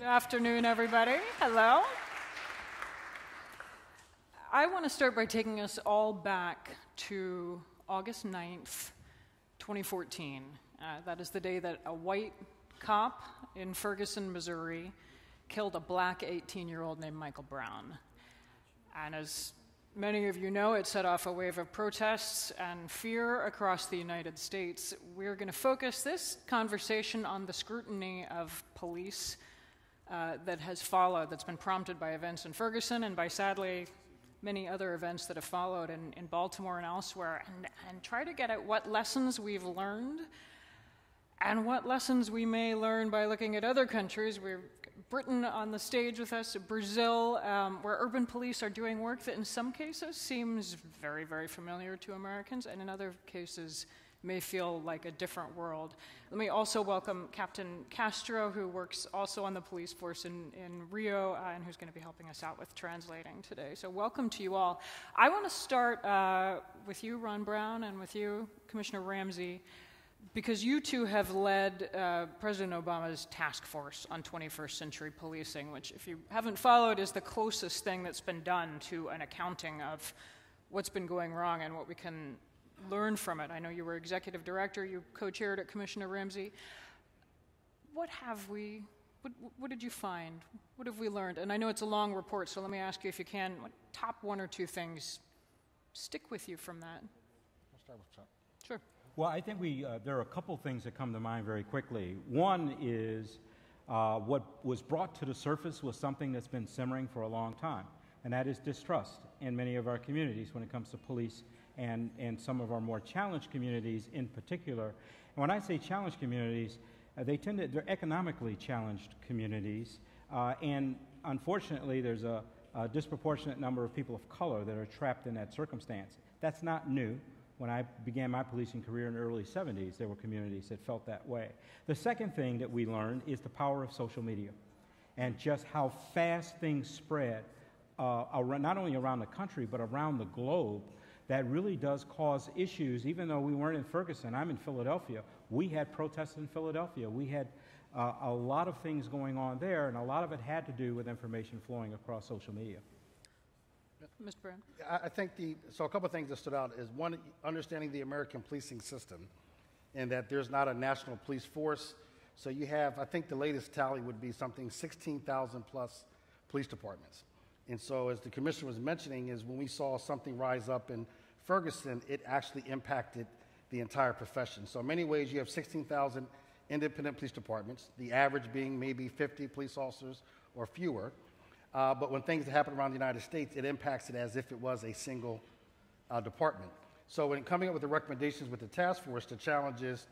Good afternoon, everybody. Hello. I want to start by taking us all back to August 9th, 2014. Uh, that is the day that a white cop in Ferguson, Missouri, killed a black 18 year old named Michael Brown. And as many of you know, it set off a wave of protests and fear across the United States. We're going to focus this conversation on the scrutiny of police uh, that has followed, that's been prompted by events in Ferguson and by sadly many other events that have followed in, in Baltimore and elsewhere, and, and try to get at what lessons we've learned and what lessons we may learn by looking at other countries. We're Britain on the stage with us, Brazil, um, where urban police are doing work that in some cases seems very, very familiar to Americans, and in other cases may feel like a different world. Let me also welcome Captain Castro, who works also on the police force in, in Rio uh, and who's going to be helping us out with translating today. So, welcome to you all. I want to start uh, with you, Ron Brown, and with you, Commissioner Ramsey, because you two have led uh, President Obama's task force on 21st century policing, which, if you haven't followed, is the closest thing that's been done to an accounting of what's been going wrong and what we can learn from it. I know you were executive director, you co chaired it, Commissioner Ramsey. What have we, what, what, did you find? What have we learned? And I know it's a long report, so let me ask you if you can, what top one or two things stick with you from that? I'll start with Chuck. Sure. Well, I think we, uh, there are a couple things that come to mind very quickly. One is uh, what was brought to the surface was something that's been simmering for a long time, and that is distrust in many of our communities when it comes to police and, and some of our more challenged communities in particular. And when I say challenged communities, uh, they tend to, they're economically challenged communities. Uh, and unfortunately, there's a, a, disproportionate number of people of color that are trapped in that circumstance. That's not new. When I began my policing career in the early 70s, there were communities that felt that way. The second thing that we learned is the power of social media and just how fast things spread, uh, around, not only around the country, but around the globe that really does cause issues, even though we weren't in Ferguson. I'm in Philadelphia. We had protests in Philadelphia. We had uh, a lot of things going on there, and a lot of it had to do with information flowing across social media. Mr. Brown? I think the, so a couple of things that stood out is one, understanding the American policing system and that there's not a national police force. So you have, I think the latest tally would be something 16,000 plus police departments. And so, as the commissioner was mentioning, is when we saw something rise up in Ferguson, it actually impacted the entire profession. So, in many ways, you have 16,000 independent police departments, the average being maybe 50 police officers or fewer. Uh, but when things happen around the United States, it impacts it as if it was a single uh, department. So, when coming up with the recommendations with the task force, the challenge is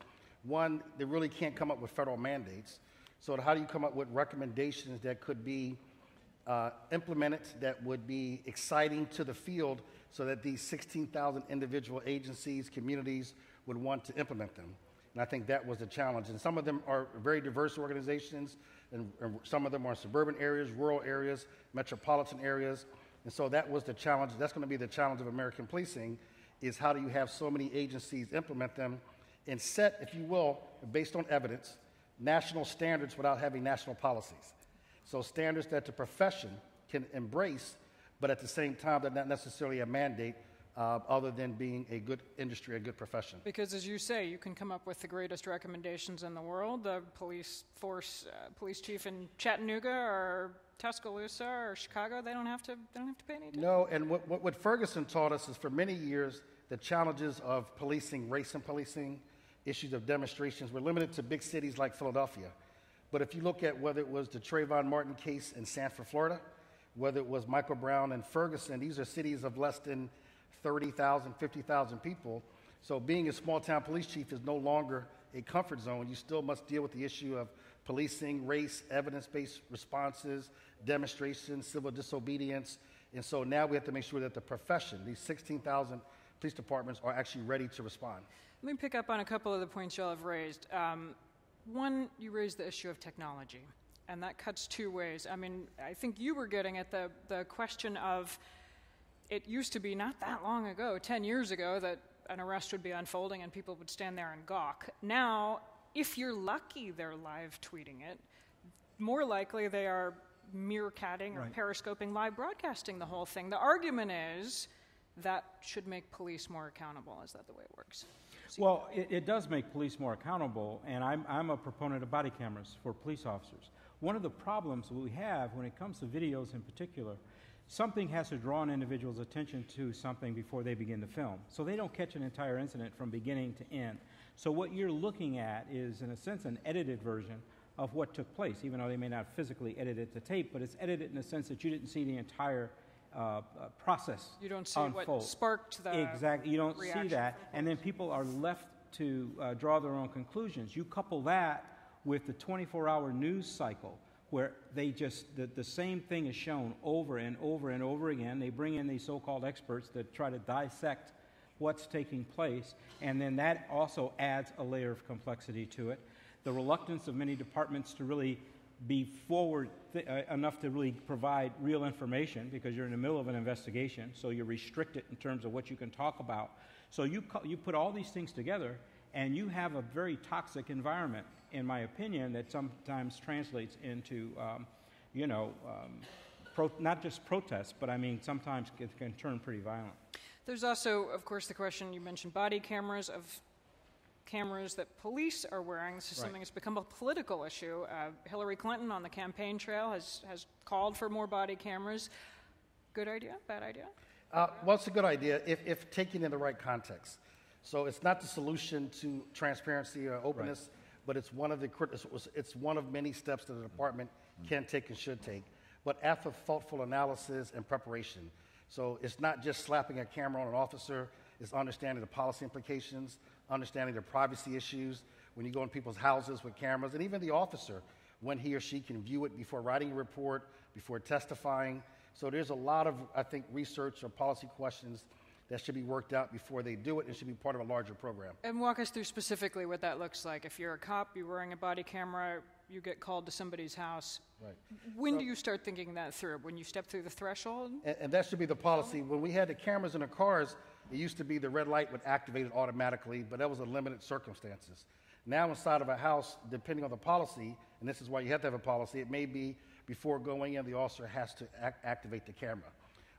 one, they really can't come up with federal mandates. So, how do you come up with recommendations that could be uh, implemented that would be exciting to the field so that these 16,000 individual agencies, communities would want to implement them. And I think that was the challenge. And some of them are very diverse organizations, and, and some of them are suburban areas, rural areas, metropolitan areas. And so that was the challenge. That's going to be the challenge of American policing is how do you have so many agencies implement them and set, if you will, based on evidence, national standards without having national policies. So standards that the profession can embrace, but at the same time, they're not necessarily a mandate uh, other than being a good industry, a good profession. Because as you say, you can come up with the greatest recommendations in the world. The police force, uh, police chief in Chattanooga or Tuscaloosa or Chicago, they don't have to, they don't have to pay any attention. No, and what, what, what Ferguson taught us is for many years, the challenges of policing, race and policing, issues of demonstrations were limited to big cities like Philadelphia. But if you look at whether it was the Trayvon Martin case in Sanford, Florida, whether it was Michael Brown and Ferguson, these are cities of less than 30,000, 50,000 people. So being a small town police chief is no longer a comfort zone. You still must deal with the issue of policing, race, evidence based responses, demonstrations, civil disobedience. And so now we have to make sure that the profession, these 16,000 police departments, are actually ready to respond. Let me pick up on a couple of the points y'all have raised. Um, one, you raised the issue of technology, and that cuts two ways. I mean, I think you were getting at the, the question of it used to be not that long ago, 10 years ago, that an arrest would be unfolding and people would stand there and gawk. Now, if you're lucky, they're live tweeting it. more likely they are meerkatting or Right. periscoping, live broadcasting the whole thing. The argument is that should make police more accountable. Is that the way it works? Well, it, it does make police more accountable, and I'm, I'm a proponent of body cameras for police officers. One of the problems we have when it comes to videos in particular, something has to draw an individual's attention to something before they begin to film. So they don't catch an entire incident from beginning to end. So what you're looking at is, in a sense, an edited version of what took place, even though they may not physically edit it to tape, but it's edited in the sense that you didn't see the entire uh, uh, process You don't see unfold. what sparked the Exactly. You don't see that. And then people are left to uh, draw their own conclusions. You couple that with the 24 hour news cycle where they just, the, the same thing is shown over and over and over again. They bring in these so called experts that try to dissect what's taking place, and then that also adds a layer of complexity to it. The reluctance of many departments to really be forward th- uh, enough to really provide real information because you're in the middle of an investigation, so you're restricted in terms of what you can talk about. So you, co- you put all these things together, and you have a very toxic environment, in my opinion, that sometimes translates into, um, you know, um, pro- not just protests, but I mean, sometimes it can turn pretty violent. There's also, of course, the question you mentioned body cameras of cameras that police are wearing. This is Right. something that's become a political issue. Uh, Hillary Clinton on the campaign trail has, has called for more body cameras. Good idea? Bad idea? Uh, well, it's a good idea if, if taken in the right context. So it's not the solution to transparency or openness, but it's one of the it's- one of many steps that the department can take and should take. But after thoughtful analysis and preparation, so it's not just slapping a camera on an officer. It's understanding the policy implications, understanding the privacy issues when you go in people's houses with cameras, and even the officer when he or she can view it before writing a report, before testifying. So there's a lot of, I think, research or policy questions that should be worked out before they do it and should be part of a larger program. And walk us through specifically what that looks like. If you're a cop, you're wearing a body camera, you get called to somebody's house. Right. When do you start thinking that through? When you step through the threshold? And, and that should be the policy. When we had the cameras in the cars, it used to be the red light would activate it automatically, but that was a limited circumstances. Now, inside of a house, depending on the policy, and this is why you have to have a policy, it may be before going in, the officer has to ac- activate the camera.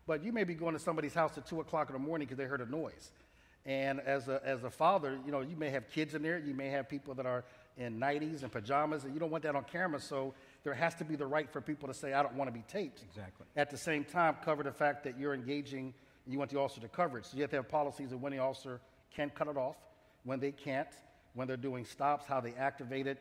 But you may be going to somebody's house at 2 o'clock in the morning because they heard a noise. And as a, as a father, you know, you may have kids in there, you may have people that are in 90s and pajamas, and you don't want that on camera, so there has to be the right for people to say, I don't want to be taped. Exactly. At the same time, cover the fact that you're engaging and you want the officer to cover it. So you have to have policies of when the officer can cut it off, when they can't, when they're doing stops, how they activate it.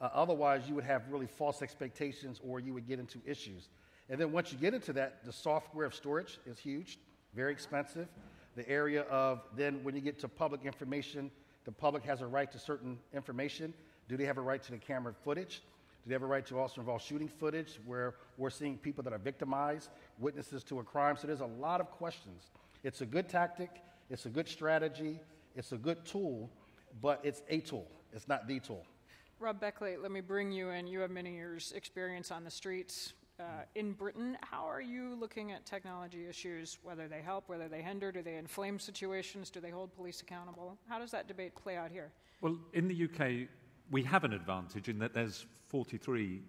Uh, otherwise, you would have really false expectations or you would get into issues. And then once you get into that, the software of storage is huge, very expensive. The area of then when you get to public information, the public has a right to certain information. Do they have a right to the camera footage? Do they have a right to also involve shooting footage where we're seeing people that are victimized, witnesses to a crime? So there's a lot of questions. It's a good tactic, it's a good strategy, it's a good tool, but it's a tool. It's not the tool. Rob Beckley, let me bring you in. You have many years' experience on the streets uh, in Britain. How are you looking at technology issues, whether they help, whether they hinder, do they inflame situations, do they hold police accountable? How does that debate play out here? Well, in the UK, we have an advantage in that there's 43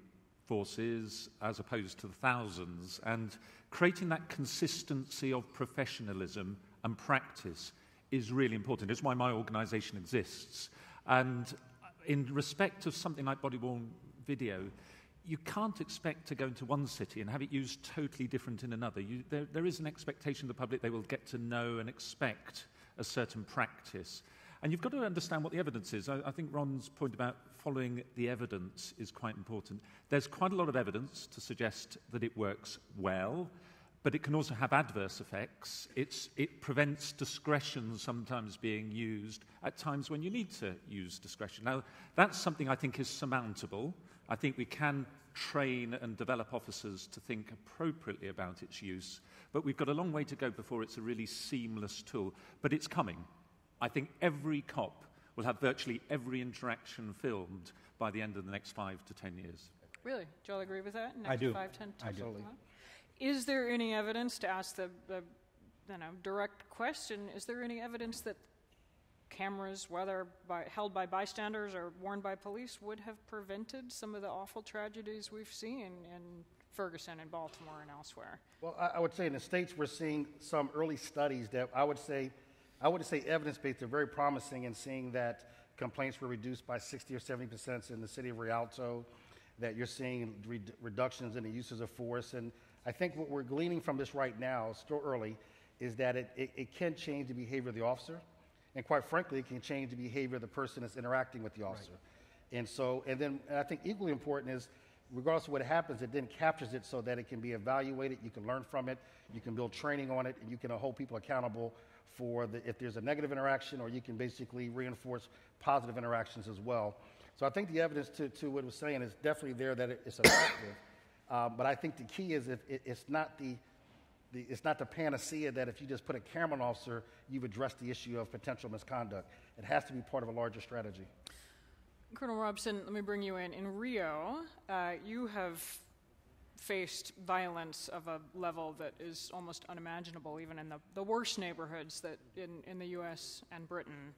forces as opposed to the thousands, and creating that consistency of professionalism and practice is really important. It's why my organisation exists. And in respect of something like body worn video, you can't expect to go into one city and have it used totally different in another. You, there, there is an expectation of the public they will get to know and expect a certain practice. And you've got to understand what the evidence is. I, I think Ron's point about following the evidence is quite important. There's quite a lot of evidence to suggest that it works well, but it can also have adverse effects. It's, it prevents discretion sometimes being used at times when you need to use discretion. Now, that's something I think is surmountable. I think we can train and develop officers to think appropriately about its use, but we've got a long way to go before it's a really seamless tool. But it's coming. I think every cop will have virtually every interaction filmed by the end of the next five to ten years. Really? Do you all agree with that? I do. Five, ten, I do. Is there any evidence, to ask the, the you know, direct question, is there any evidence that cameras, whether by, held by bystanders or worn by police, would have prevented some of the awful tragedies we've seen in Ferguson and Baltimore and elsewhere. Well, I, I would say in the states we're seeing some early studies that I would say, I would say evidence-based are very promising in seeing that complaints were reduced by 60 or 70 percent in the city of Rialto, that you're seeing re- reductions in the uses of force, and I think what we're gleaning from this right now, still early, is that it, it, it can change the behavior of the officer, and quite frankly, it can change the behavior of the person that's interacting with the officer. And so, and then and I think equally important is, regardless of what happens, it then captures it so that it can be evaluated, you can learn from it, you can build training on it, and you can hold people accountable for the, if there's a negative interaction, or you can basically reinforce positive interactions as well. So I think the evidence to, to what it was saying is definitely there that it, it's effective. Um, but I think the key is if it, it's not the, the, it's not the panacea that if you just put a camera on officer, you've addressed the issue of potential misconduct. It has to be part of a larger strategy. Colonel Robson, let me bring you in. In Rio, uh, you have faced violence of a level that is almost unimaginable, even in the, the worst neighborhoods that in, in the US and Britain,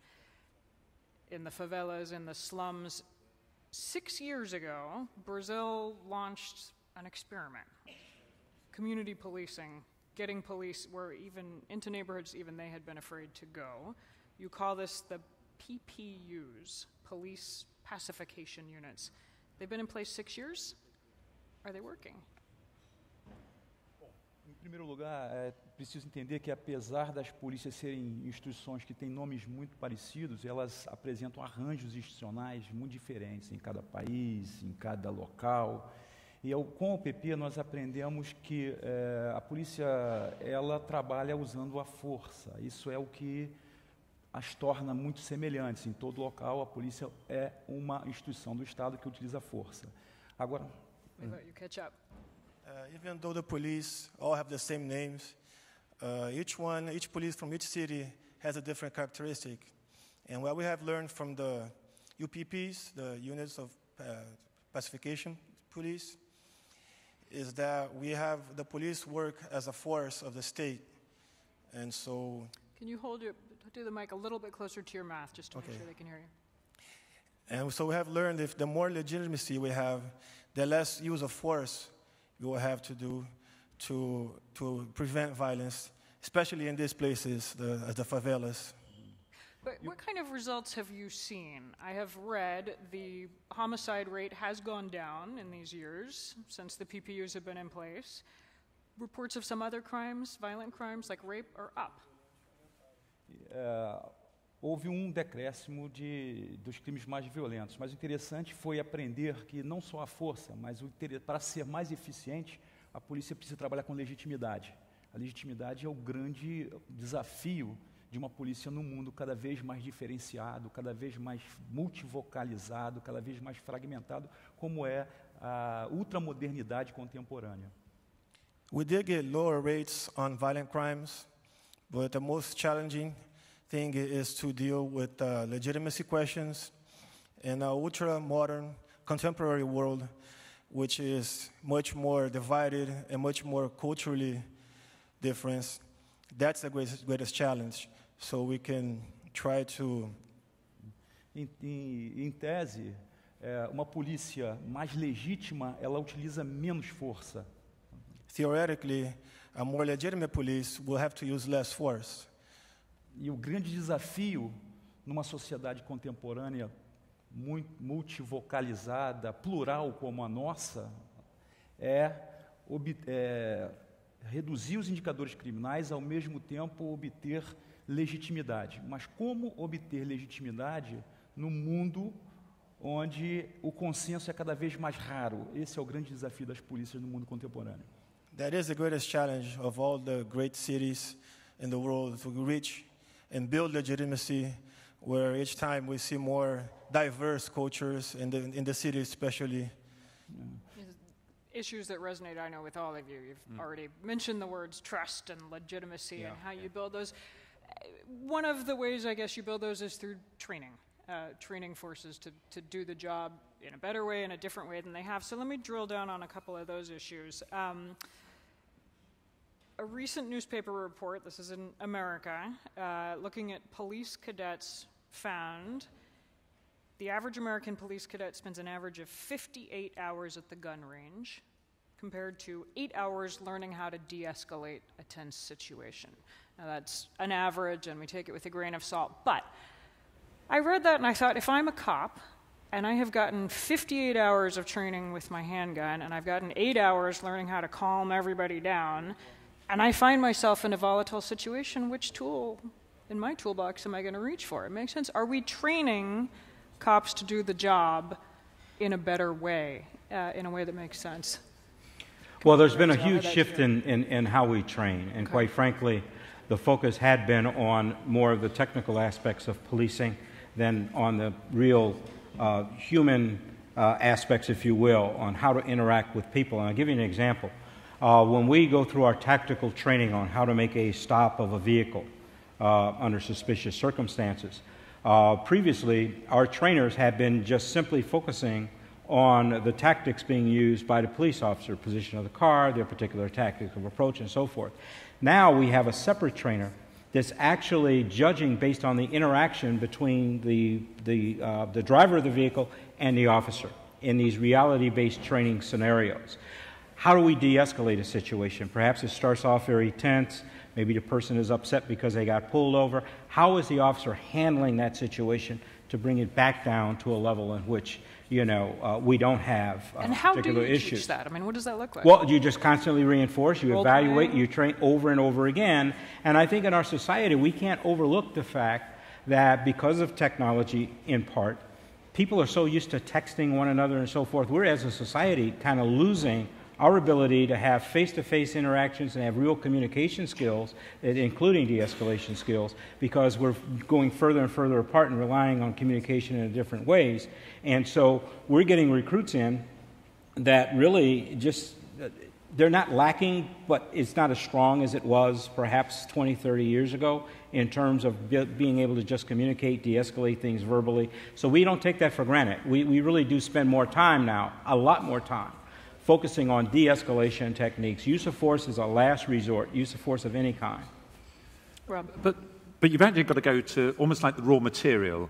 in the favelas, in the slums. Six years ago, Brazil launched an experiment community policing, getting police where even into neighborhoods even they had been afraid to go. You call this the PPUs, Police Pacification Units. They've been in place six years. Are they working? Em primeiro lugar, é preciso entender que, apesar das polícias serem instituições que têm nomes muito parecidos, elas apresentam arranjos institucionais muito diferentes em cada país, em cada local. E eu, com o PP nós aprendemos que é, a polícia ela trabalha usando a força. Isso é o que as torna muito semelhantes. Em todo local, a polícia é uma instituição do Estado que utiliza a força. Agora, let you catch up. Uh, even though the police all have the same names, uh, each one, each police from each city has a different characteristic. And what we have learned from the UPPs, the units of uh, pacification police, is that we have the police work as a force of the state. And so, Can you hold your, do the mic a little bit closer to your mouth just to Okay. make sure they can hear you? and so we have learned if the more legitimacy we have, the less use of force we will have to do to, to prevent violence, especially in these places, the, as the favelas. But what kind of results have you seen? I have read the homicide rate has gone down in these years since the PPUs have been in place. Reports of some other crimes, violent crimes like rape, are up. é, houve um decréscimo de, dos crimes mais violentos. Mas o interessante foi aprender que não só a força, mas o para ser mais eficiente, a polícia precisa trabalhar com legitimidade. A legitimidade é o grande desafio de uma polícia no mundo cada vez mais diferenciado, cada vez mais multivocalizado, cada vez mais fragmentado, como é a ultramodernidade contemporânea. We did get lower rates on violent crimes, but the most challenging thing is to deal with uh, legitimacy questions in an ultra modern, contemporary world, which is much more divided and much more culturally different. That's the greatest, greatest challenge. So we can try to Em, em- em tese, é, uma polícia mais legítima, ela utiliza menos força. theoretically, a more legitimate police will have to use less force. E o grande desafio numa sociedade contemporânea muito multivocalizada, plural como a nossa, é, é reduzir os indicadores criminais, ao mesmo tempo obter legitimidade. Mas como obter legitimidade no mundo onde o consenso é cada vez mais raro? Esse é o grande desafio das polícias no mundo contemporâneo. That is the greatest challenge of all the great cities in the world to reach and build legitimacy, where each time we see more diverse cultures in the, in the city, especially. Issues that resonate, I know, with all of you. You've already mentioned the words trust and legitimacy and how you build those. One of the ways, I guess, you build those is through training, uh, training forces to, to do the job in a better way, in a different way than they have. So let me drill down on a couple of those issues. Um, a recent newspaper report, this is in America, uh, looking at police cadets found the average American police cadet spends an average of 58 hours at the gun range compared to eight hours learning how to de escalate a tense situation. Now, that's an average, and we take it with a grain of salt. But I read that and I thought if I'm a cop and I have gotten 58 hours of training with my handgun, and I've gotten eight hours learning how to calm everybody down, and I find myself in a volatile situation, which tool in my toolbox am I going to reach for? It makes sense. Are we training cops to do the job in a better way, uh, in a way that makes sense? Well, there's been a huge shift in, in, in how we train, and quite frankly, the focus had been on more of the technical aspects of policing than on the real uh, human uh, aspects, if you will, on how to interact with people. And I'll give you an example. Uh, when we go through our tactical training on how to make a stop of a vehicle uh, under suspicious circumstances, uh, previously our trainers had been just simply focusing on the tactics being used by the police officer, position of the car, their particular tactics of approach, and so forth. Now we have a separate trainer that's actually judging based on the interaction between the, the, uh, the driver of the vehicle and the officer in these reality based training scenarios. How do we de escalate a situation? Perhaps it starts off very tense. Maybe the person is upset because they got pulled over. How is the officer handling that situation to bring it back down to a level in which you know, uh, we don't have uh, and how particular do you issues. teach that? I mean, what does that look like? Well, you just constantly reinforce, you Role evaluate, playing? you train over and over again. And I think in our society, we can't overlook the fact that because of technology, in part, people are so used to texting one another and so forth. We're, as a society, kind of losing our ability to have face to face interactions and have real communication skills, including de escalation skills, because we're going further and further apart and relying on communication in different ways. And so we're getting recruits in that really just, they're not lacking, but it's not as strong as it was perhaps 20, 30 years ago in terms of be- being able to just communicate, de escalate things verbally. So we don't take that for granted. We, we really do spend more time now, a lot more time, focusing on de escalation techniques. Use of force is a last resort, use of force of any kind. Rob. But, but you've actually got to go to almost like the raw material.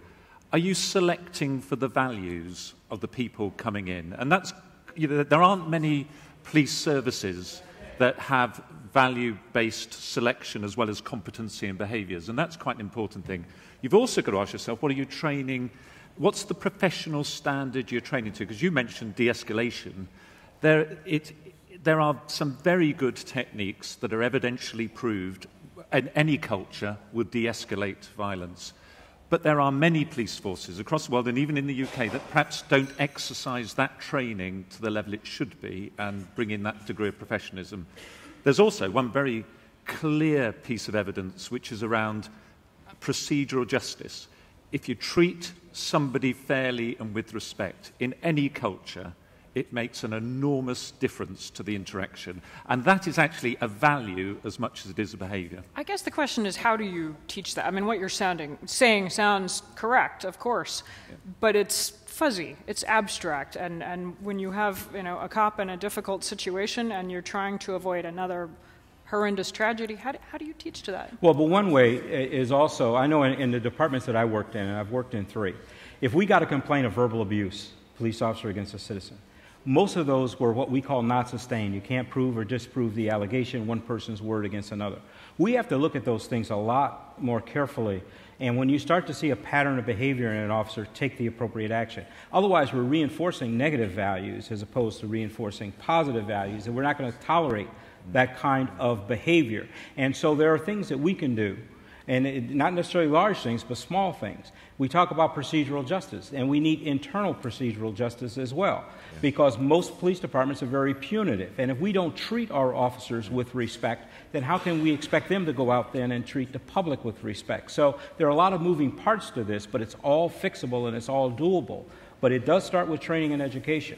Are you selecting for the values of the people coming in? And that's, you know, there aren't many police services that have value based selection as well as competency and behaviours. And that's quite an important thing. You've also got to ask yourself what are you training? What's the professional standard you're training to? Because you mentioned de escalation. There, it, there are some very good techniques that are evidentially proved in any culture would de escalate violence. But there are many police forces across the world and even in the UK that perhaps don't exercise that training to the level it should be and bring in that degree of professionalism. There's also one very clear piece of evidence which is around procedural justice. If you treat somebody fairly and with respect in any culture, it makes an enormous difference to the interaction. And that is actually a value as much as it is a behavior. I guess the question is, how do you teach that? I mean, what you're sounding, saying sounds correct, of course, but it's fuzzy, it's abstract, and, and when you have you know a cop in a difficult situation and you're trying to avoid another horrendous tragedy, how do, how do you teach to that? Well, but one way is also, I know in, in the departments that I worked in, and I've worked in three, if we got a complaint of verbal abuse, police officer against a citizen, most of those were what we call not sustained. You can't prove or disprove the allegation, one person's word against another. We have to look at those things a lot more carefully. And when you start to see a pattern of behavior in an officer, take the appropriate action. Otherwise, we're reinforcing negative values as opposed to reinforcing positive values, and we're not going to tolerate that kind of behavior. And so there are things that we can do, and it, not necessarily large things, but small things. We talk about procedural justice, and we need internal procedural justice as well, because most police departments are very punitive. And if we don't treat our officers with respect, then how can we expect them to go out then and treat the public with respect? So there are a lot of moving parts to this, but it's all fixable and it's all doable. But it does start with training and education.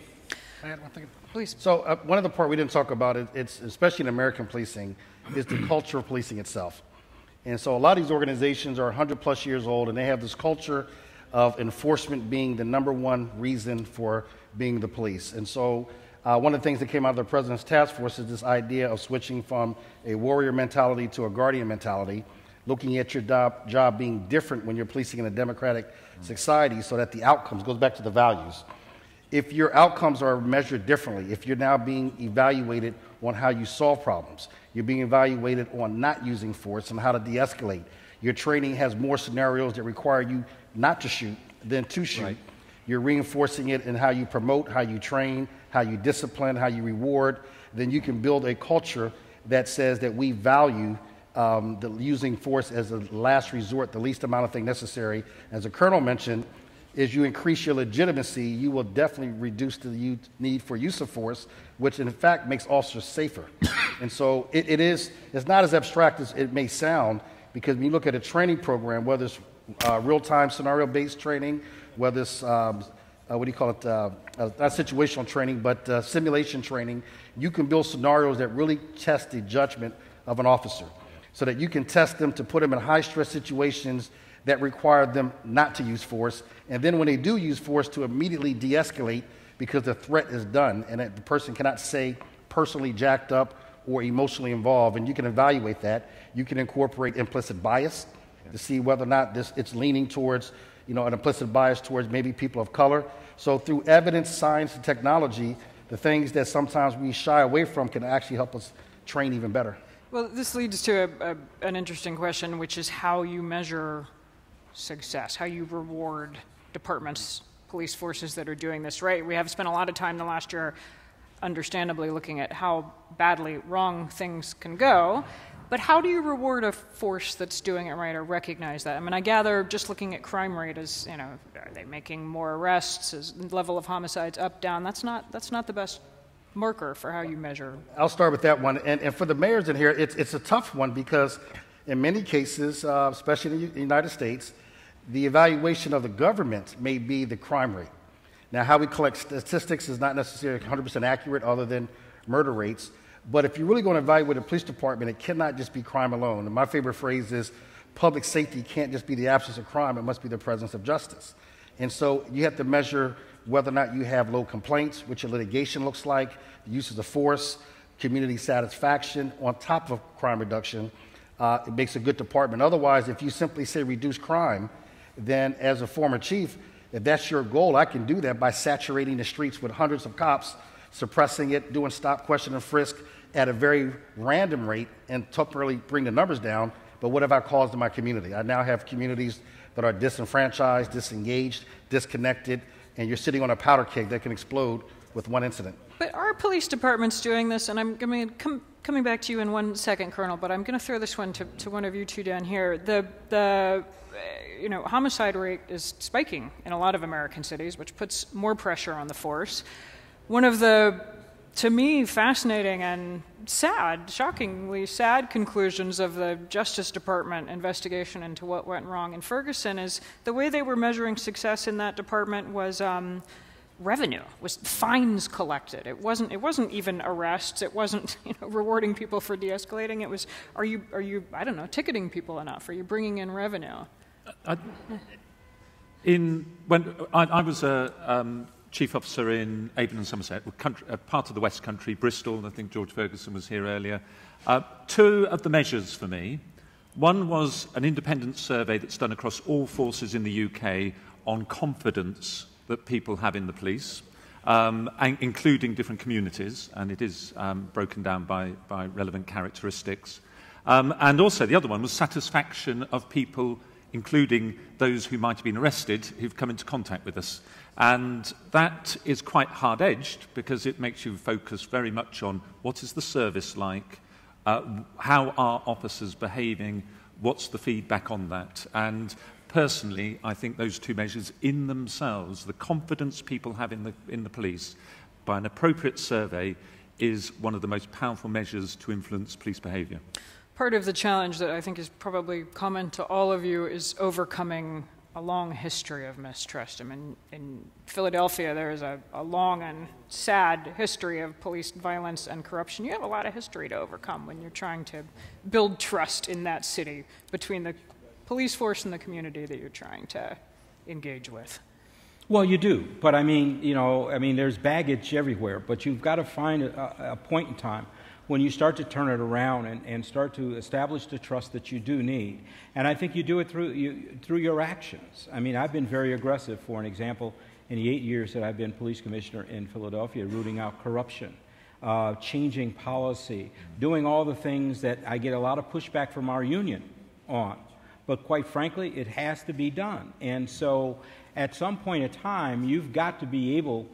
I add one thing? Please. So uh, one of the part we didn't talk about, is, it's especially in American policing, is the culture of policing itself. And so a lot of these organizations are 100 plus years old, and they have this culture of enforcement being the number one reason for being the police. And so uh, one of the things that came out of the president's task force is this idea of switching from a warrior mentality to a guardian mentality. looking at your job, job being different when you're policing in a democratic society so that the outcomes goes back to the values. If your outcomes are measured differently, if you're now being evaluated on how you solve problems, you're being evaluated on not using force and how to de escalate. Your training has more scenarios that require you not to shoot than to shoot. Right. You're reinforcing it in how you promote, how you train, how you discipline, how you reward. Then you can build a culture that says that we value um, the, using force as a last resort, the least amount of thing necessary. As the colonel mentioned, as you increase your legitimacy, you will definitely reduce the need for use of force, which in fact makes officers safer. and so it, it is, it's not as abstract as it may sound, because when you look at a training program, whether it's uh, real-time scenario-based training, whether it's um, uh, what do you call it? Uh, uh, not situational training, but uh, simulation training. You can build scenarios that really test the judgment of an officer so that you can test them to put them in high stress situations that require them not to use force. And then when they do use force, to immediately de escalate because the threat is done and the person cannot say personally jacked up or emotionally involved. And you can evaluate that. You can incorporate implicit bias to see whether or not this, it's leaning towards you know, an implicit bias towards maybe people of color. So through evidence, science, and technology, the things that sometimes we shy away from can actually help us train even better. Well, this leads to a, a, an interesting question, which is how you measure success, how you reward departments, police forces that are doing this right. We have spent a lot of time the last year, understandably, looking at how badly wrong things can go. But how do you reward a force that's doing it right or recognize that? I mean, I gather just looking at crime rate is, you know, are they making more arrests? Is level of homicides up, down? That's not, that's not the best marker for how you measure. I'll start with that one. And, and for the mayors in here, it's, it's a tough one because in many cases, uh, especially in the United States, the evaluation of the government may be the crime rate. Now, how we collect statistics is not necessarily 100% accurate other than murder rates. But if you're really going to evaluate a police department, it cannot just be crime alone. And my favorite phrase is public safety can't just be the absence of crime, it must be the presence of justice. And so you have to measure whether or not you have low complaints, what your litigation looks like, the uses of force, community satisfaction on top of crime reduction. Uh, it makes a good department. Otherwise, if you simply say reduce crime, then as a former chief, if that's your goal, I can do that by saturating the streets with hundreds of cops, suppressing it, doing stop, question, and frisk at a very random rate and temporarily bring the numbers down. But what have I caused in my community? I now have communities that are disenfranchised, disengaged, disconnected, and you're sitting on a powder keg that can explode with one incident. But are police departments doing this? And I'm going to come coming back to you in one second, Colonel, but I'm going to throw this one to, to one of you two down here. The, the, you know, homicide rate is spiking in a lot of American cities, which puts more pressure on the force. One of the, to me, fascinating and sad, shockingly sad conclusions of the Justice Department investigation into what went wrong in Ferguson is the way they were measuring success in that department was um, revenue was fines collected it wasn't it wasn't even arrests it wasn't you know rewarding people for de-escalating it was are you are you i don't know ticketing people enough are you bringing in revenue I, in when I, I was a um, chief officer in Avon and Somerset, country, uh, part of the West Country, Bristol, and I think George Ferguson was here earlier. Uh, two of the measures for me. One was an independent survey that's done across all forces in the UK on confidence that people have in the police, um, including different communities, and it is um, broken down by, by relevant characteristics. Um, and also, the other one was satisfaction of people, including those who might have been arrested, who've come into contact with us. And that is quite hard edged because it makes you focus very much on what is the service like, uh, how are officers behaving, what's the feedback on that. And personally, I think those two measures in themselves, the confidence people have in the, in the police by an appropriate survey, is one of the most powerful measures to influence police behavior. Part of the challenge that I think is probably common to all of you is overcoming a long history of mistrust. I mean, in Philadelphia, there is a, a, long and sad history of police violence and corruption. You have a lot of history to overcome when you're trying to build trust in that city between the police force in the community that you're trying to engage with. Well, you do, but I mean, you know, I mean, there's baggage everywhere, but you've got to find a, a point in time when you start to turn it around and, and start to establish the trust that you do need. And I think you do it through, you, through your actions. I mean, I've been very aggressive, for an example, in the eight years that I've been police commissioner in Philadelphia, rooting out corruption, uh, changing policy, doing all the things that I get a lot of pushback from our union on. But quite frankly, it has to be done. And so at some point in time, you've got to be able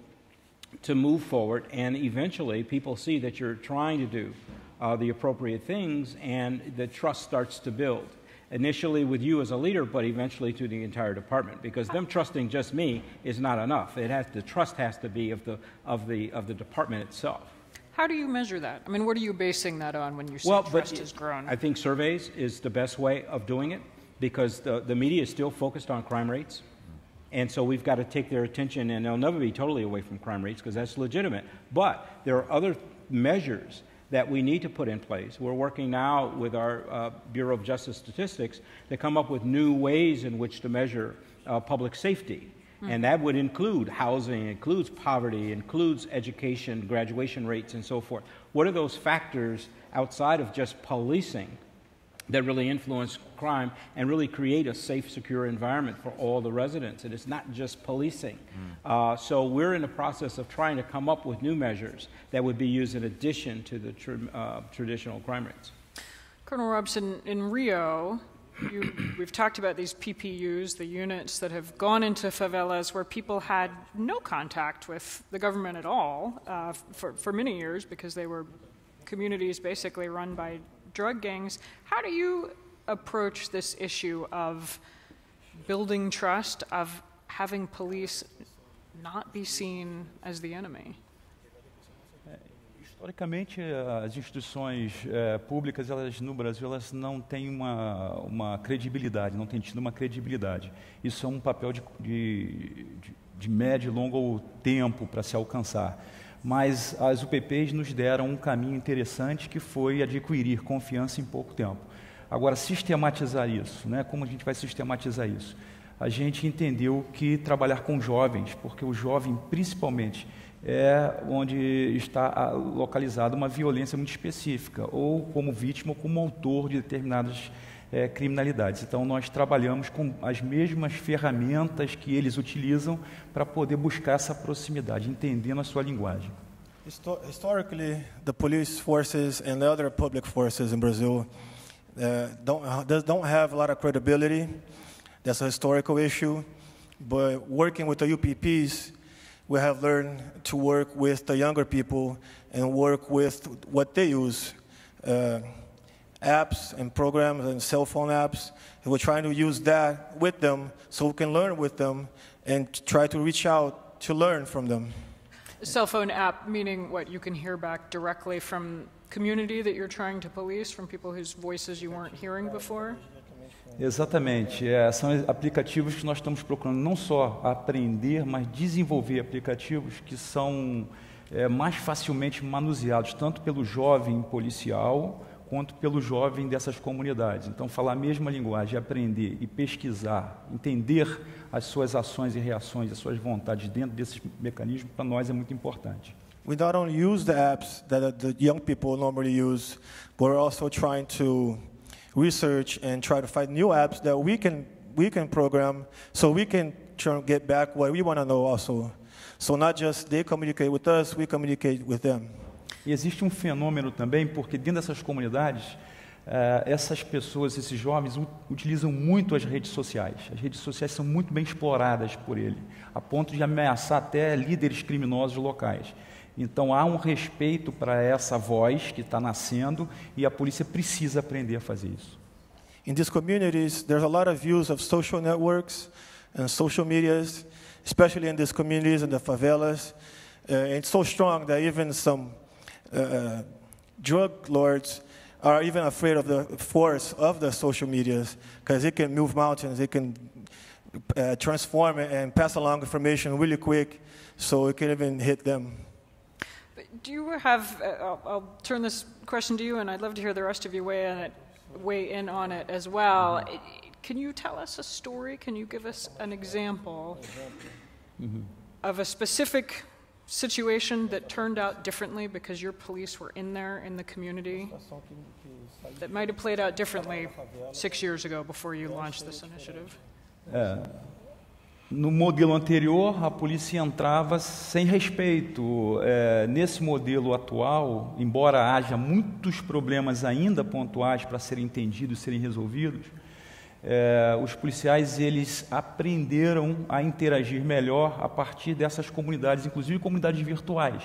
to move forward, and eventually people see that you're trying to do uh, the appropriate things, and the trust starts to build. Initially with you as a leader, but eventually to the entire department, because them trusting just me is not enough. It has the trust has to be of the of the of the department itself. How do you measure that? I mean, what are you basing that on when you say Well, trust has grown? I think surveys is the best way of doing it because the, the media is still focused on crime rates. And so we've got to take their attention, and they'll never be totally away from crime rates because that's legitimate. But there are other measures that we need to put in place. We're working now with our uh, Bureau of Justice Statistics to come up with new ways in which to measure uh, public safety. And that would include housing, includes poverty, includes education, graduation rates, and so forth. What are those factors outside of just policing that really influence crime and really create a safe, secure environment for all the residents. And it's not just policing. Uh, so we're in the process of trying to come up with new measures that would be used in addition to the tr- uh, traditional crime rates. Colonel Robson, in Rio, you, we've talked about these PPUs, the units that have gone into favelas where people had no contact with the government at all uh, for, for many years because they were communities basically run by drug gangs. How do you approach this issue of building trust, of having police not be seen as the enemy? Historicamente, as instituições eh, públicas, elas no Brasil, elas não têm uma, uma credibilidade, não têm tido uma credibilidade. Isso é um papel de, de, de médio e longo tempo para se alcançar. Mas as UPPs nos deram um caminho interessante que foi adquirir confiança em pouco tempo. Agora, sistematizar isso, né? como a gente vai sistematizar isso? A gente entendeu que trabalhar com jovens, porque o jovem, principalmente, é onde está ah, localizada uma violência muito específica, ou como vítima ou como autor de determinadas eh, criminalidades. Então, nós trabalhamos com as mesmas ferramentas que eles utilizam para poder buscar essa proximidade, entendendo a sua linguagem. Histo- historically, the police forces and the other public forces in Brazil don't, uh, does- don't have a lot of credibility. That's a historical issue. But working with the UPPs, we have learned to work with the younger people and work with what they use uh, apps and programs and cell phone apps. And we're trying to use that with them so we can learn with them and try to reach out to learn from them. Cell phone app, meaning what you can hear back directly from community that you're trying to police, from people whose voices you weren't hearing before? Exatamente. É, são aplicativos que nós estamos procurando não só aprender, mas desenvolver aplicativos que são é, mais facilmente manuseados, tanto pelo jovem policial quanto pelo jovem dessas comunidades. Então, falar a mesma linguagem, aprender e pesquisar, entender as suas ações e reações, as suas vontades dentro desses mecanismos, para nós é muito importante. we not only use the apps that uh, the young people normally use, but we're also trying to research and try to find new apps that we can we can program so we can get back what we want to know also. So not just they communicate with us, we communicate with them. E existe um fenômeno também, porque dentro dessas comunidades, eh, essas pessoas, esses jovens, utilizam muito as redes sociais. As redes sociais são muito bem exploradas por ele, a ponto de ameaçar até líderes criminosos locais. Então há um respeito para essa voz que está nascendo e a polícia precisa aprender a fazer isso. In these communities, there's a lot of use of social networks and social medias, especially in these communities in the favelas. Uh, and it's so strong that even some uh, uh, drug lords are even afraid of the force of the social medias because it can move mountains, it can uh, transform and pass along information really quick, so it can even hit them. But Do you have, uh, I'll, I'll turn this question to you, and I'd love to hear the rest of you weigh in, it, weigh in on it as well. I- Can you tell us a story? Can you give us an example of a specific situation that turned out differently because your police were in there in the community that might have played out differently six years ago before you launched this initiative? No modelo anterior, a polícia entrava sem respeito. É, nesse modelo atual, embora haja muitos problemas ainda pontuais para serem entendidos, serem resolvidos, é, os policiais eles aprenderam a interagir melhor a partir dessas comunidades, inclusive comunidades virtuais,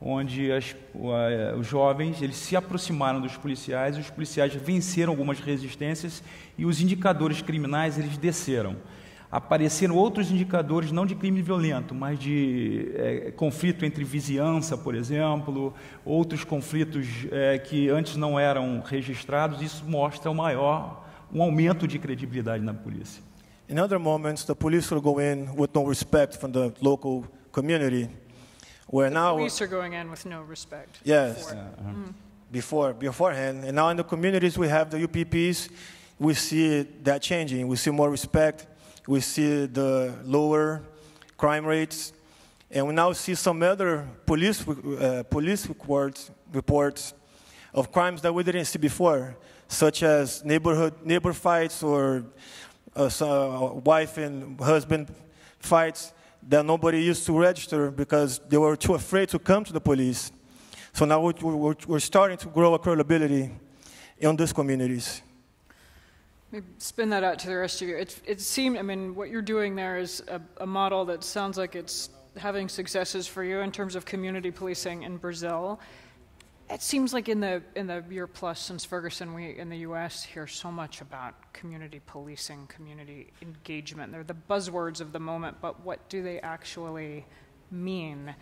onde as, os jovens eles se aproximaram dos policiais, os policiais venceram algumas resistências e os indicadores criminais eles desceram. Apareceram outros indicadores, não de crime violento, mas de é, conflito entre vizinhança, por exemplo, outros conflitos é, que antes não eram registrados. Isso mostra o maior um aumento de credibilidade na polícia. In other moments, the police will go in with no respect from the local community, where now Police are going in with no respect. Yes. for it. before beforehand, and now in the communities we have the UPPs, we see that changing. We see more respect. We see the lower crime rates, and we now see some other police uh, police reports reports of crimes that we didn't see before, such as neighborhood neighbor fights or uh, so- wife and husband fights that nobody used to register because they were too afraid to come to the police. So now we're, we're, we're starting to grow a credibility in these communities. Maybe spin that out to the rest of you. It, it seemed, I mean, what you're doing there is a, a model that sounds like it's having successes for you in terms of community policing in Brazil. It seems like in the in the year plus since Ferguson, we in the U.S. hear so much about community policing, community engagement. They're the buzzwords of the moment, but what do they actually mean?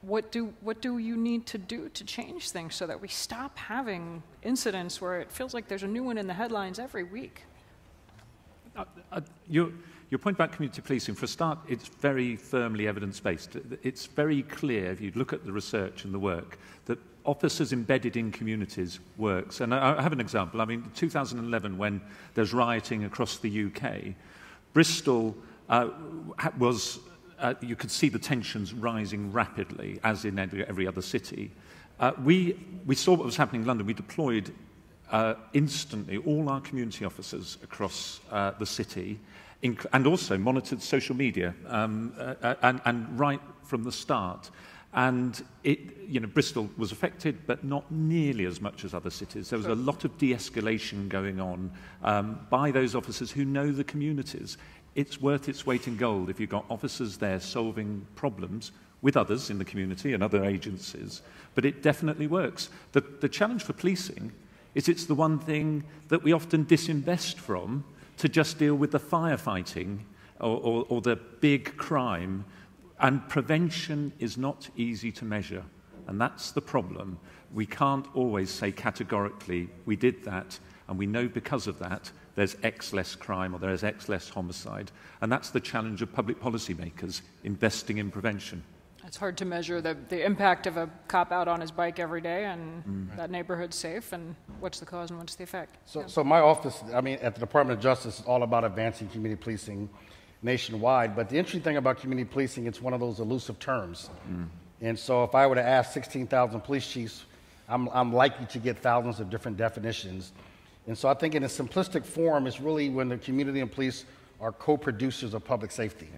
What do what do you need to do to change things so that we stop having incidents where it feels like there's a new one in the headlines every week? Uh, your, your point about community policing, for a start, it's very firmly evidence based. It's very clear, if you look at the research and the work, that officers embedded in communities works. And I, I have an example. I mean, 2011, when there's rioting across the UK, Bristol uh, was, uh, you could see the tensions rising rapidly, as in every, every other city. Uh, we, we saw what was happening in London. We deployed uh, instantly all our community officers across uh, the city and also monitored social media um, uh, uh, and, and right from the start. And it, you know, Bristol was affected, but not nearly as much as other cities. There was a lot of de-escalation going on um, by those officers who know the communities. It's worth its weight in gold if you've got officers there solving problems with others in the community and other agencies. But it definitely works. The, the challenge for policing is it's the one thing that we often disinvest from to just deal with the firefighting or, or, or the big crime. And prevention is not easy to measure. And that's the problem. We can't always say categorically, we did that, and we know because of that there's X less crime or there's X less homicide. And that's the challenge of public policymakers investing in prevention. It's hard to measure the, the impact of a cop out on his bike every day and mm. that neighborhood's safe and what's the cause and what's the effect. So, so my office, I mean, at the Department of Justice, is all about advancing community policing nationwide. But the interesting thing about community policing, it's one of those elusive terms. Mm. And so if I were to ask 16,000 police chiefs, I'm, I'm likely to get thousands of different definitions. And so I think in a simplistic form, it's really when the community and police are co-producers of public safety.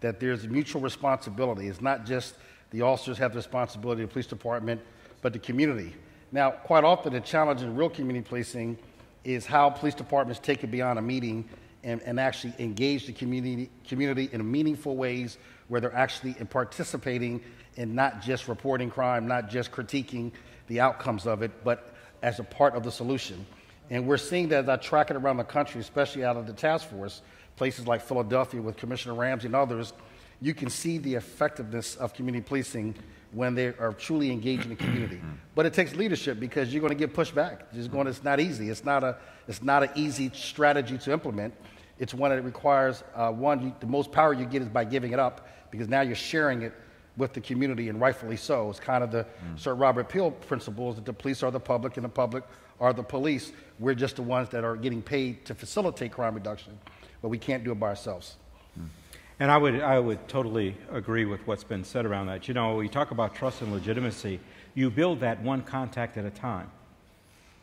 That there's mutual responsibility. It's not just the officers have the responsibility, of the police department, but the community. Now, quite often the challenge in real community policing is how police departments take it beyond a meeting and, and actually engage the community, community in meaningful ways where they're actually participating in not just reporting crime, not just critiquing the outcomes of it, but as a part of the solution. And we're seeing that as I track it around the country, especially out of the task force, places like Philadelphia with Commissioner Ramsey and others, you can see the effectiveness of community policing when they are truly engaging the community. But it takes leadership because you're going to get pushed back. It's, going, it's not easy. It's not, a, it's not an easy strategy to implement. It's one that requires, uh, one, the most power you get is by giving it up because now you're sharing it with the community, and rightfully so. It's kind of the Sir Robert Peel principles that the police are the public and the public are the police. We're just the ones that are getting paid to facilitate crime reduction, but we can't do it by ourselves. And I would, I would totally agree with what's been said around that. You know, we talk about trust and legitimacy. You build that one contact at a time.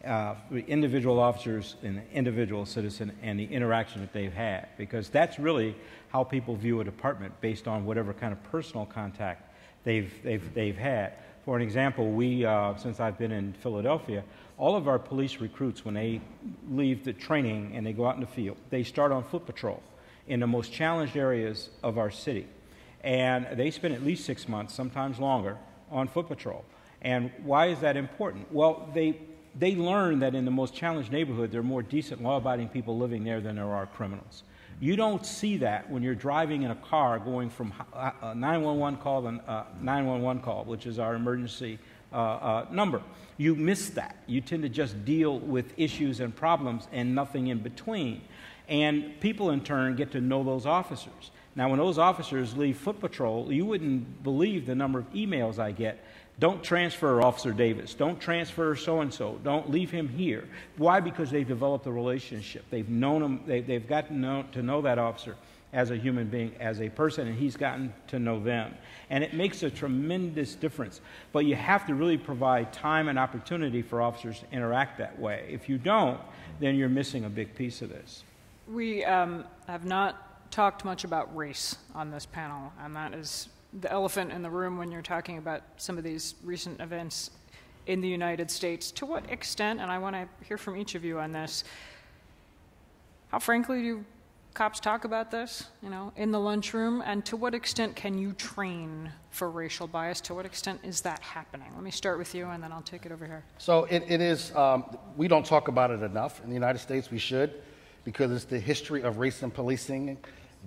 Uh, the individual officers and individual citizen and the interaction that they've had, because that's really how people view a department based on whatever kind of personal contact they've, they've, they've had. For an example, we, uh, since I've been in Philadelphia, all of our police recruits, when they leave the training and they go out in the field, they start on foot patrol in the most challenged areas of our city. And they spend at least six months, sometimes longer, on foot patrol. And why is that important? Well, they, they learn that in the most challenged neighborhood, there are more decent, law abiding people living there than there are criminals. You don't see that when you're driving in a car going from a 911 call to uh, 911 call, which is our emergency uh, uh, number. You miss that. You tend to just deal with issues and problems and nothing in between. And people, in turn, get to know those officers. Now, when those officers leave foot patrol, you wouldn't believe the number of emails I get. Don't transfer Officer Davis. Don't transfer so and so. Don't leave him here. Why? Because they've developed a relationship. They've known him, they, have gotten know, to know that officer as a human being, as a person, and he's gotten to know them. And it makes a tremendous difference. But you have to really provide time and opportunity for officers to interact that way. If you don't, then you're missing a big piece of this. We um, have not talked much about race on this panel, and that is the elephant in the room when you're talking about some of these recent events in the United States. To what extent, and I want to hear from each of you on this, how frankly do cops talk about this, you know, in the lunchroom, and to what extent can you train for racial bias? To what extent is that happening? Let me start with you, and then I'll take it over here. So it, it is, um, we don't talk about it enough. In the United States, we should because it's the history of race and policing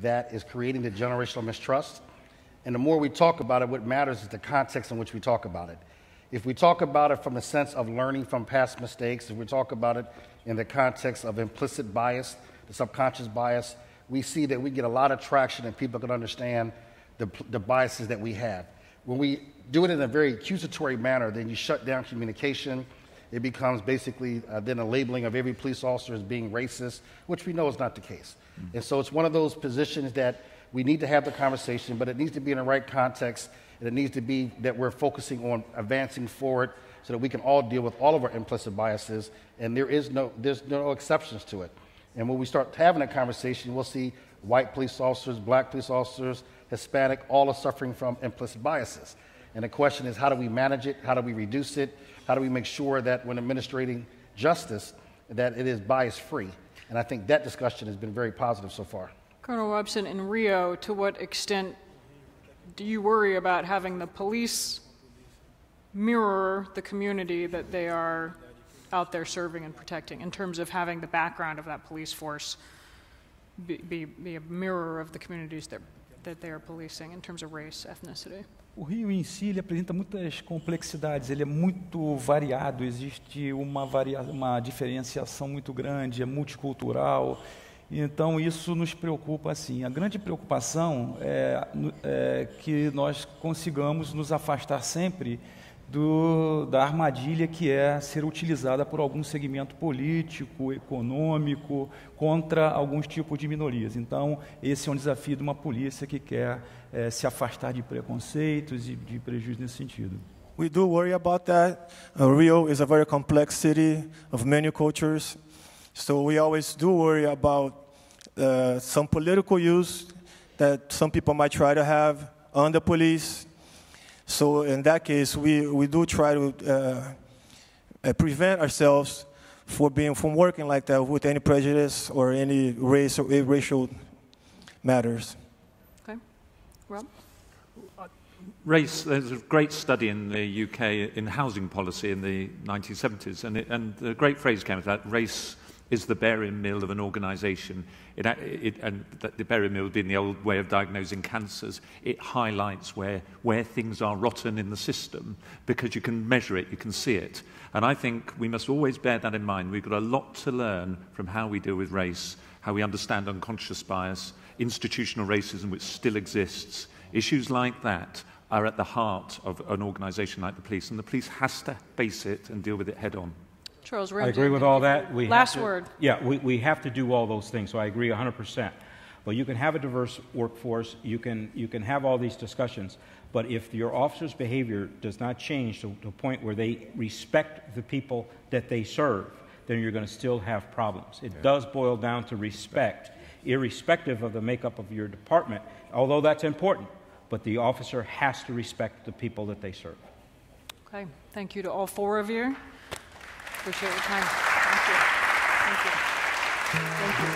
that is creating the generational mistrust. And the more we talk about it, what matters is the context in which we talk about it. If we talk about it from the sense of learning from past mistakes, if we talk about it in the context of implicit bias, the subconscious bias, we see that we get a lot of traction and people can understand the, the biases that we have. When we do it in a very accusatory manner, then you shut down communication, it becomes basically uh, then a labeling of every police officer as being racist, which we know is not the case. Mm-hmm. And so it's one of those positions that we need to have the conversation, but it needs to be in the right context, and it needs to be that we're focusing on advancing forward so that we can all deal with all of our implicit biases, and there is no, there's no exceptions to it. And when we start having a conversation, we'll see white police officers, black police officers, Hispanic, all are suffering from implicit biases. And the question is, how do we manage it? How do we reduce it? How do we make sure that when administrating justice, that it is bias free? And I think that discussion has been very positive so far. Colonel Robson, in Rio, to what extent do you worry about having the police mirror the community that they are out there serving and protecting in terms of having the background of that police force be, be, be a mirror of the communities that, that they are policing in terms of race, ethnicity? O Rio em si ele apresenta muitas complexidades, ele é muito variado, existe uma, varia uma diferenciação muito grande, é multicultural. Então, isso nos preocupa assim. A grande preocupação é, é que nós consigamos nos afastar sempre do, da armadilha que é ser utilizada por algum segmento político, econômico, contra alguns tipos de minorias. Então, esse é um desafio de uma polícia que quer é, se afastar de preconceitos e de prejuízos nesse sentido. We do worry about that. Uh, Rio is a very complex city of many cultures, so we always do worry about uh, some political use that some people might try to have on the police. So in that case, we, we do try to uh, uh prevent ourselves for being from working like that with any prejudice or any race or racial matters. Okay, Rob? Race, there's a great study in the UK in housing policy in the 1970s, and, it, and the great phrase came of that race is the barium meal of an organization. It, it, and the barium meal being the old way of diagnosing cancers, it highlights where, where things are rotten in the system because you can measure it, you can see it. And I think we must always bear that in mind. We've got a lot to learn from how we deal with race, how we understand unconscious bias, institutional racism which still exists, issues like that are at the heart of an organisation like the police, and the police has to face it and deal with it head on. Charles I agree with all that. We Last to, word. Yeah, we, we have to do all those things, so I agree 100%. But you can have a diverse workforce, you can, you can have all these discussions, but if your officer's behavior does not change to the point where they respect the people that they serve, then you're going to still have problems. It does boil down to respect, irrespective of the makeup of your department, although that's important. But the officer has to respect the people that they serve. Okay, thank you to all four of you. Appreciate your time. Thank you. Thank you. Thank you.